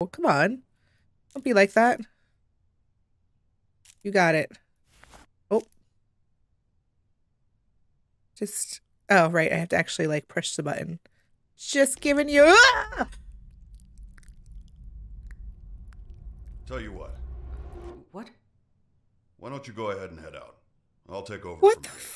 Well, come on. Don't be like that. You got it. Oh. Just, oh, right. I have to actually like push the button. Just giving you, ah! Tell you what, What? why don't you go ahead and head out? I'll take over. What from the here.